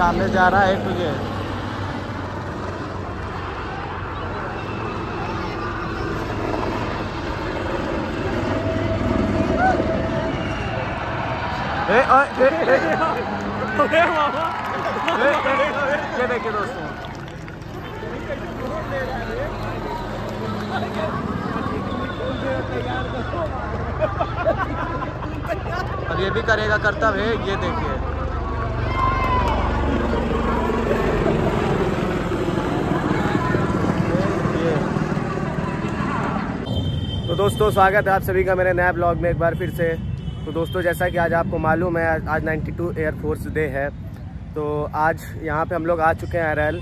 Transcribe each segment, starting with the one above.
सामने जा रहा है तुझे। ए, ए, ए, ए, ये देखिए दोस्तों। और ये भी करेगा कर्तव्य ये देखिए ये। तो दोस्तों स्वागत है आप सभी का मेरे नया ब्लॉग में एक बार फिर से। तो दोस्तों जैसा कि आज आपको मालूम है आज 92 एयरफोर्स डे है। तो आज यहाँ पे हम लोग आ चुके हैं अरैल।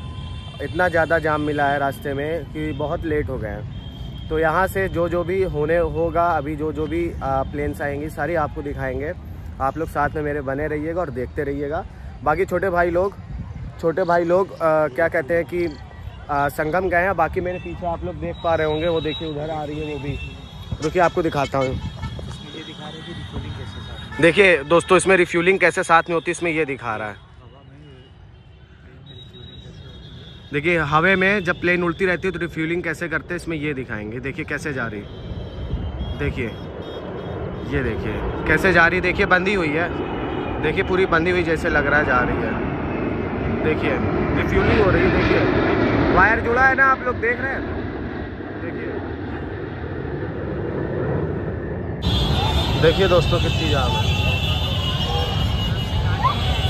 इतना ज़्यादा जाम मिला है रास्ते में कि बहुत लेट हो गए हैं। तो यहाँ से जो जो भी होने होगा अभी जो जो भी प्लेन्स आएँगी सारी आपको दिखाएँगे। आप लोग साथ में मेरे बने रहिएगा और देखते रहिएगा। बाकी छोटे भाई लोग छोटे भाई लोग आ, क्या कहते हैं कि आ, संगम गए हैं। बाकी मेरे पीछे आप लोग देख पा रहे होंगे। वो देखिए उधर आ रही है वो भी। रुकिए आपको दिखाता हूँ। देखिए दोस्तों इसमें रिफ्यूलिंग कैसे साथ में होती है इसमें ये दिखा रहा है। देखिए हवे में जब प्लेन उड़ती रहती है तो रिफ्यूलिंग कैसे करते हैं इसमें ये दिखाएँगे। देखिए कैसे जा रही देखिए ये देखिए कैसे जा रही देखिए बंदी हुई है। देखिए पूरी बंदी हुई जैसे लग रहा है जा रही है। देखिए रिफ्यूलिंग हो रही है देखिए। वायर जुड़ा है ना, आप लोग देख रहे हैं? देखिए। देखिए दोस्तों कितनी जाम है।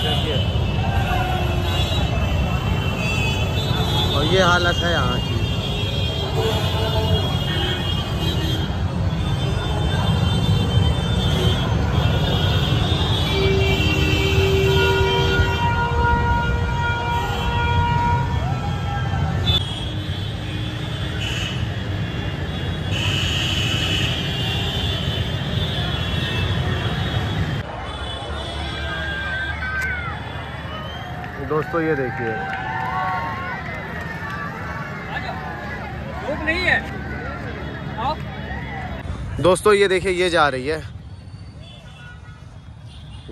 देखिए। और ये हालत है यहाँ की। दोस्तों ये देखिए। धूप नहीं है। दोस्तों ये देखिए ये जा रही है।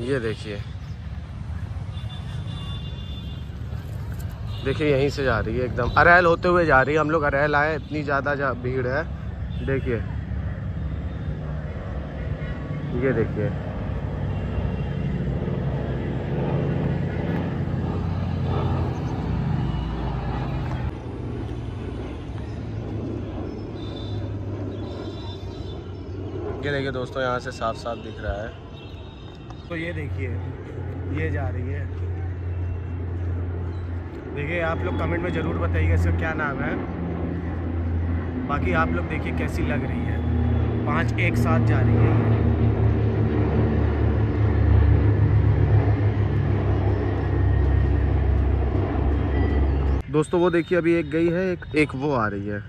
ये देखिए। देखिए यहीं से जा रही है एकदम। अरैल होते हुए जा रही है। हम लोग अरैल आए इतनी ज़्यादा भीड़ है। देखिए। ये देखिए। देखिए दोस्तों, यहाँ से साफ़ साफ़ दिख रहा है। तो ये देखिए, ये जा रही है। देखिए, आप लोग कमेंट में ज़रूर बताइएगा इसका क्या नाम है। बाकी आप लोग देखिए कैसी लग रही है। पाँच एक साथ जा रही है दोस्तों, वो देखिए अभी एक गई है, एक एक वो आ रही है।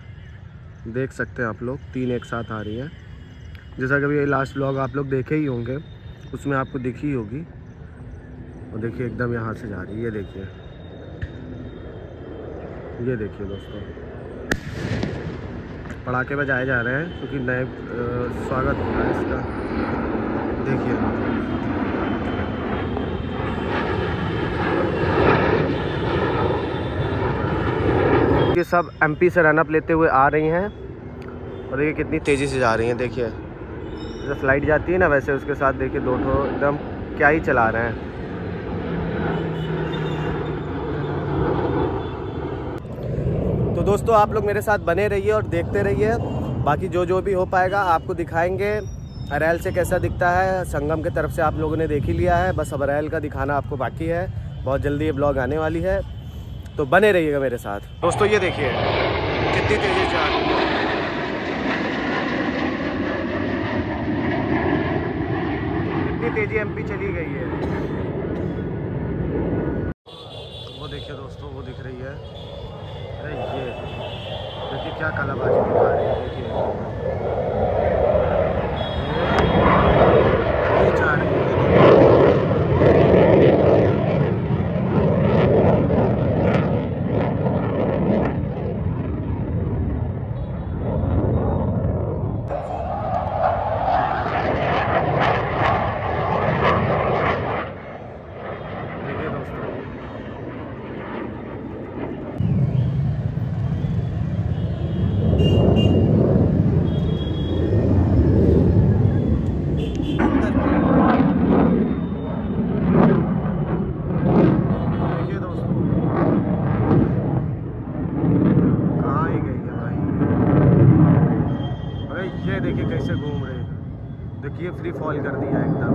देख सकते हैं आप लोग, तीन एक साथ आ रही है। जैसा कि अभी लास्ट ब्लॉग आप लोग देखे ही होंगे, उसमें आपको दिखी होगी। और देखिए, एकदम यहाँ से जा रही है, ये देखिए। ये देखिए दोस्तों। पटाखे बजाए जा रहे हैं, क्योंकि नए स्वागत हो रहा है इसका। देखिए ये सब एमपी से रनअप लेते हुए आ रही हैं, और देखिए कितनी तेज़ी से जा रही हैं, देखिए। जैसे फ़्लाइट जाती है ना, वैसे उसके साथ देखिए दो ठो एकदम क्या ही चला रहे हैं। तो दोस्तों, आप लोग मेरे साथ बने रहिए और देखते रहिए। बाकी जो जो भी हो पाएगा, आपको दिखाएँगे। अरैल से कैसा दिखता है, संगम के तरफ़ से आप लोगों ने देख ही लिया है। बस अब अरैल का दिखाना आपको बाकी है। बहुत जल्दी ये ब्लॉग आने वाली है। तो बने रहिएगा मेरे साथ। दोस्तों, ये देखिए, कितनी तेज़ी जा रही है। तेज़ी एमपी चली गई है। वो देखिए दोस्तों, वो दिख रही है। अरे ये, देखिए क्या कालाबाजी दिखा रही है, देखिए ये- ये जा रही है देखिए दोस्तों ये फ्री फॉल कर दिया एकदम।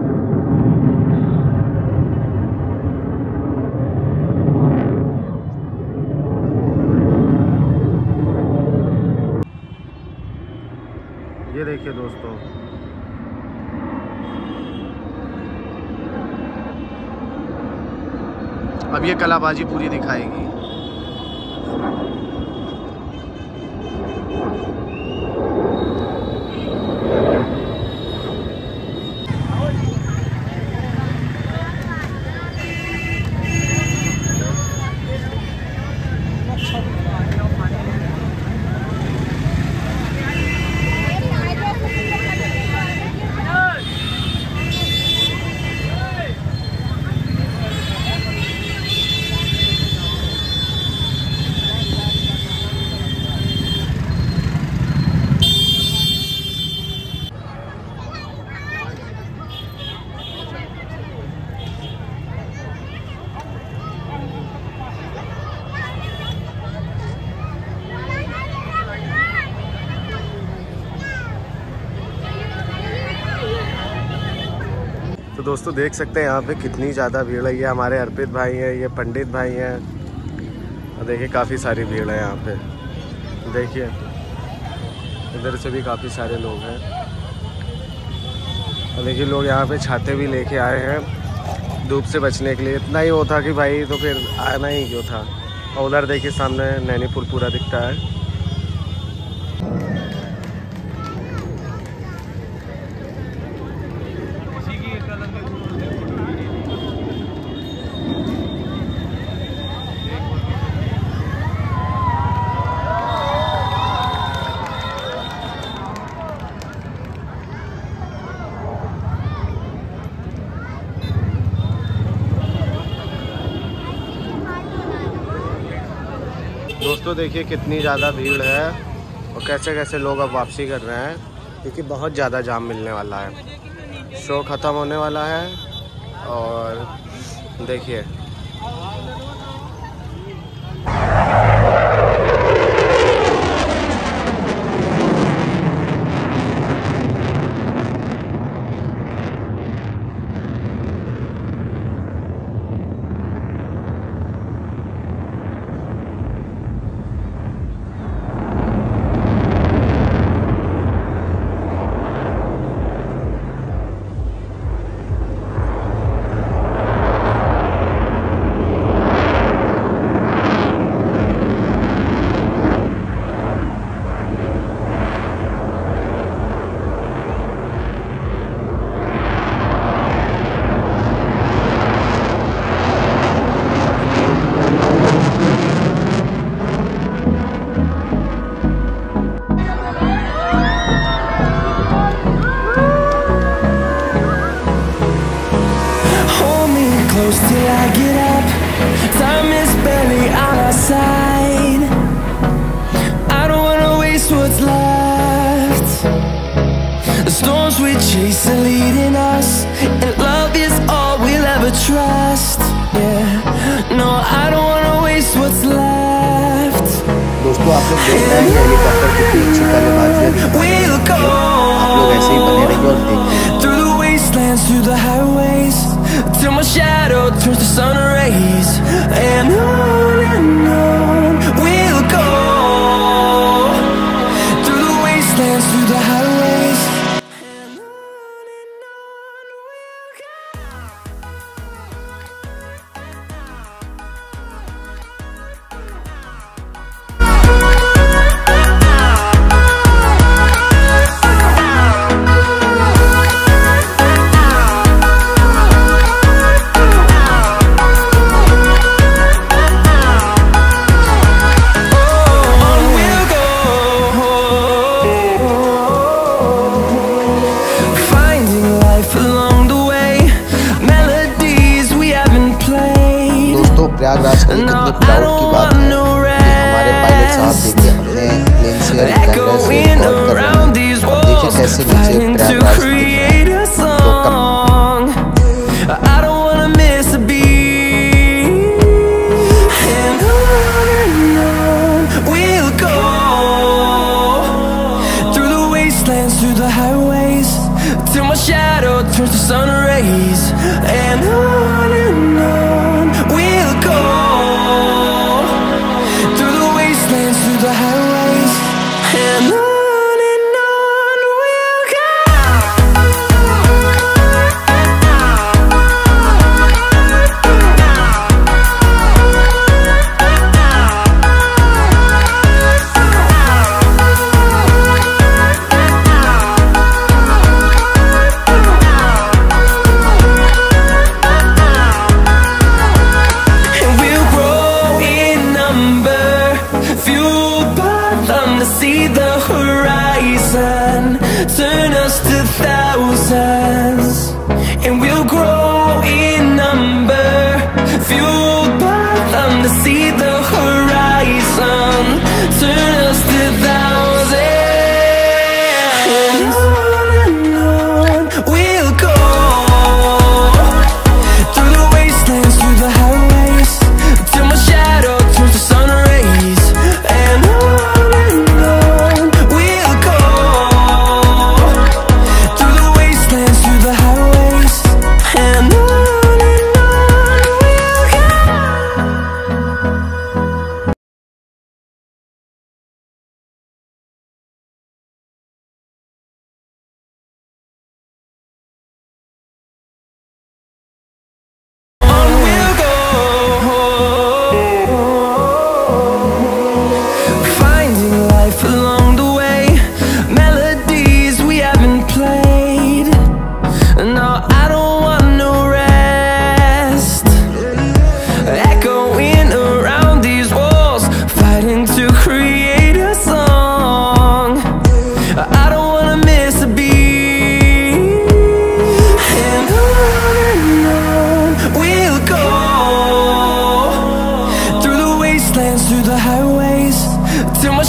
ये देखिए दोस्तों। अब ये कलाबाजी पूरी दिखाएगी। तो दोस्तों देख सकते हैं यहाँ पे कितनी ज़्यादा भीड़ है। ये हमारे अर्पित भाई हैं, ये पंडित भाई हैं। और देखिए, काफ़ी सारी भीड़ है यहाँ पे। देखिए, इधर से भी काफ़ी सारे लोग हैं। और देखिए, लोग यहाँ पे छाते भी लेके आए हैं धूप से बचने के लिए। इतना ही वो था कि भाई तो फिर आना ही क्यों था? और उधर देखिए, सामने नैनीपुर पूरा दिखता है। दोस्तों देखिए कितनी ज़्यादा भीड़ है और कैसे कैसे लोग अब वापसी कर रहे हैं। क्योंकि बहुत ज़्यादा जाम मिलने वाला है। शो ख़त्म होने वाला है और देखिए दोस्तों आप लोग देख रहे हैं कि हेलीकॉप्टर कितनी अच्छी कलेबाजियाँ दिखा रहे हैं We'll आप लोग ऐसे ही बने रहिए और देखते go रहिए through the wastelands, through the highways, till my shadow turns to sun rays, and on camera से Echoing रिकॉर्ड कर रहे around these हैं और देखिए walls, कैसे नीचे